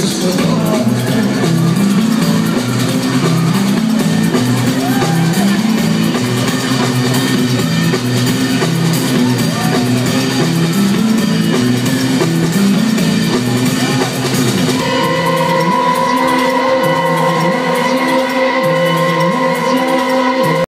desesperado